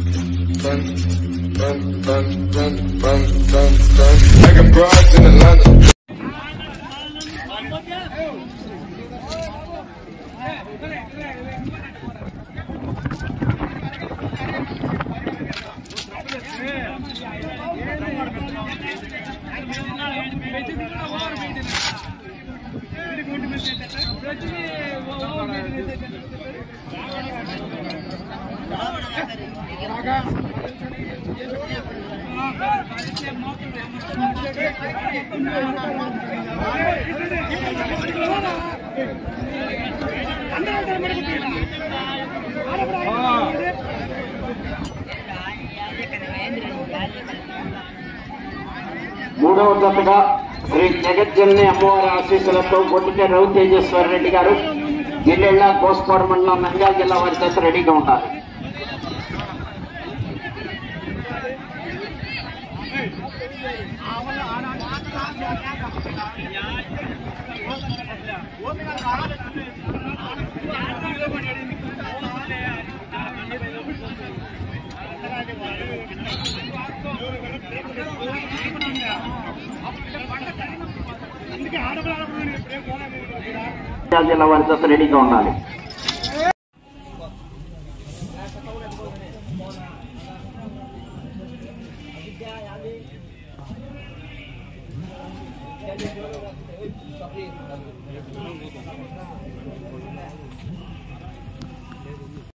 A broads in Atlanta. మూడవ దశగా శ్రీ జగజ్జన్ని అమ్మవారి ఆశీస్సులతో గొడ్డిక రవి తేజేశ్వర రెడ్డి గారు జిల్లెళ్ళ కోస్పాడు మండలం నంద్యాల జిల్లా వారి దశ రెడీగా ఉంటారు జిల్లా వారి చేత రెడీగా ఉండాలి صحيح.